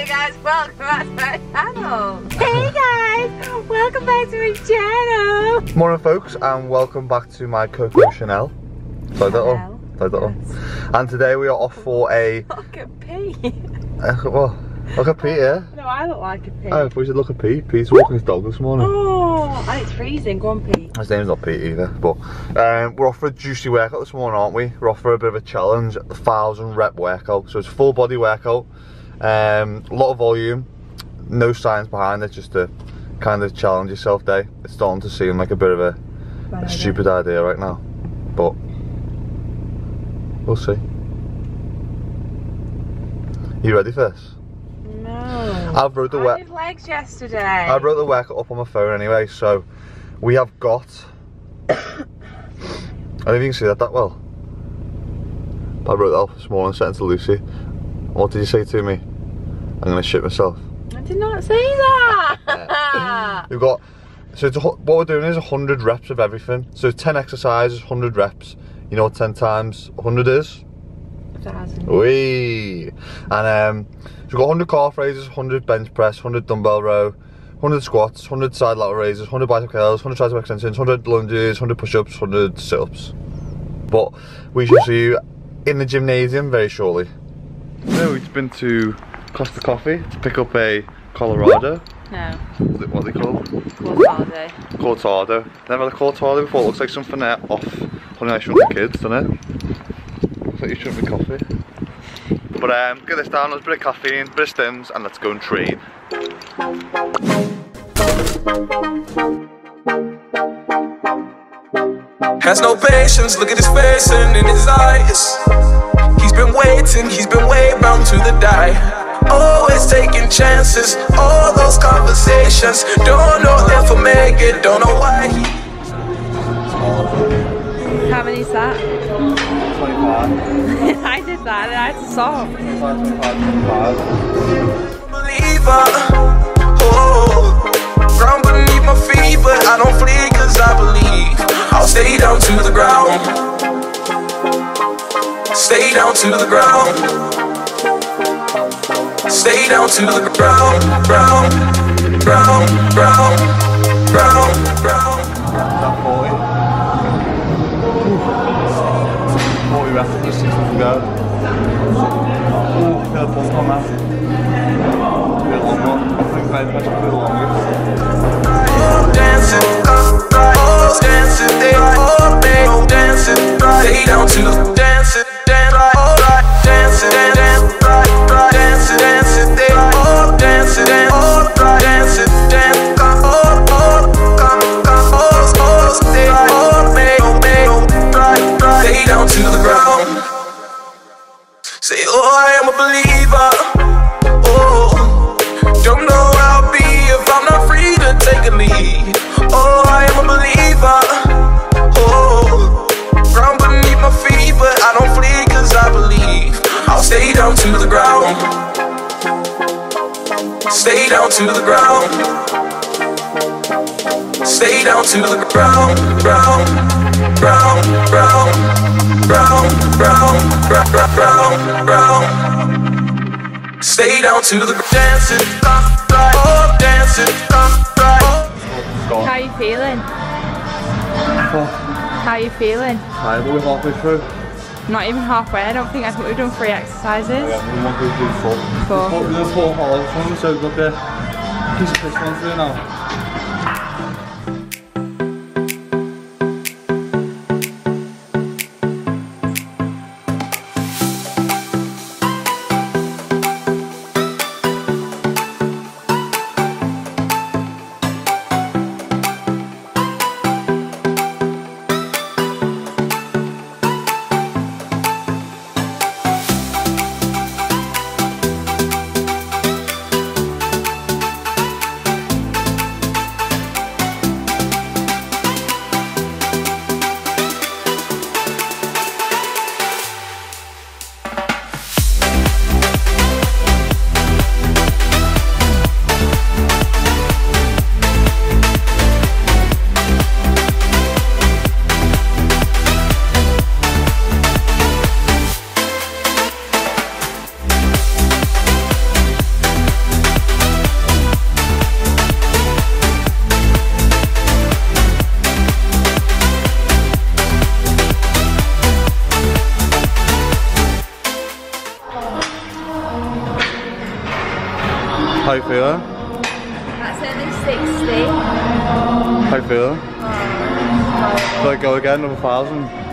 Hey guys, welcome back to my channel. Hey guys, welcome back to my channel. Morning folks and welcome back to my Coco Chanel. Like that one. Like that one. And today we are off for a Look at Pete. uh, well, look at Pete here. No, I look like a pig. Oh, we should look at Pete. Pete's walking his dog this morning. Oh, and it's freezing. Go on, Pete. His name's not Pete either, but um, we're off for a juicy workout this morning, aren't we? We're off for a bit of a challenge, a thousand rep workout. So it's full body workout, um, a lot of volume, no science behind it, just to kind of challenge yourself day. It's starting to seem like a bit of a, a stupid idea right now, but we'll see. You ready for this? No. I've wrote the work. legs yesterday. I wrote the work up on my phone anyway, so we have got. I don't know if you can see that that well. But I wrote that up this morning, sent it to Lucy. What did you say to me? I'm gonna shit myself. I did not say that. We've got. So it's a, what we're doing is 100 reps of everything. So 10 exercises, 100 reps. You know what 10 times 100 is? Thousand. Wee. And um, so we've got 100 calf raises, 100 bench press, 100 dumbbell row, 100 squats, 100 side lateral raises, 100 bicep curls, 100 tricep extensions, 100 lunges, 100 push-ups, 100 sit-ups. But we shall see you in the gymnasium very shortly. So we've been to Costa Coffee to pick up a Colorado. No. Is it what they call? Cool holiday. Cortado. Never had a Cortado before. It looks like something there off Honey I Shrunk the Kids, doesn't it? Looks like you shrunk the coffee. But um, get this down, let's bit of caffeine, bit of stims, and let's go and train. Has no patience, look at his face and in his eyes. He's been waiting, he's been way bound to the die. Always taking chances, all those conversations. Don't know if I'll make it, don't know why. How many is that? 25, I did that and I had to stop. 25, 25. believer. Oh, ground beneath my feet, but I don't flee cause I believe. I'll stay down to the ground. Stay down to the ground. Stay down to the ground, ground, ground, ground, ground, ground. That 40. 40 reps, just six months ago. Ooh, feel a pump on that. A long one. I think press will be the longest. dancing, oh, dancing, all day, oh, dancing, right, stay down to the dancing, oh, I am a believer. Oh, don't know how I'll be if I'm not free to take a lead. Oh, I am a believer. Oh, ground beneath my feet, but I don't flee cause I believe. I'll stay down to the ground. Stay down to the ground. Stay down to the ground, ground, ground, ground, ground, Stay down to the dancing, oh, dancing, How you feeling? Oh. How you feeling? Tired, we're halfway through. Not even halfway, I don't think I think we've done three exercises. Yeah, we're four. Four. On through now. How you feeling? That's only 60. How you feeling? Oh, I go again, another thousand?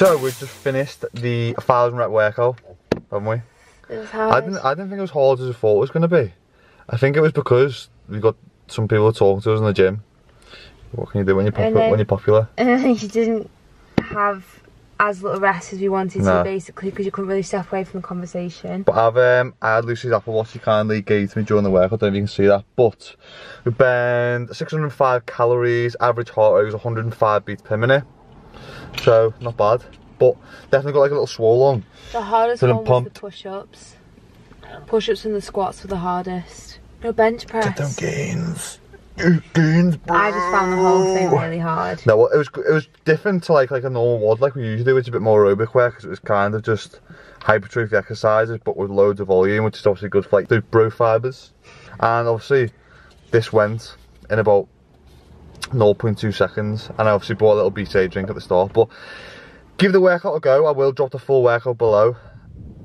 So we've just finished the thousand rep workout, haven't we? It was I hard. didn't I didn't think it was hard as I thought it was gonna be. I think it was because we got some people talking to us in the gym. What can you do when you're And popu- then- when you're popular? you didn't have as little rest as we wanted No. to, basically, because you couldn't really step away from the conversation. But I've um, I had Lucy's Apple Watch. She kindly gave to me during the workout. I don't know if you can see that. But we burned 605 calories. Average heart rate was 105 beats per minute. So not bad. But definitely got like a little swole on. The hardest So then was the push-ups. Push-ups and the squats were the hardest. No bench press. gains. Gains, bro. I just found the whole thing really hard. No, well, it was it was different to like like a normal WOD like we usually do. It's a bit more aerobic work because it was kind of just hypertrophy exercises, but with loads of volume, which is obviously good for like the bro fibers. And obviously, this went in about 0.2 seconds, and I obviously bought a little BCA drink at the start. But give the workout a go. I will drop the full workout below.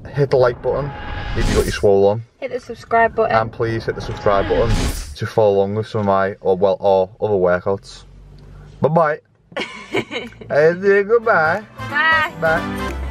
Hit the like button if you got your swole on, Hit the subscribe button. and please hit the subscribe button to follow along with some of my or well our other workouts. Bye bye. and goodbye. Bye. Bye.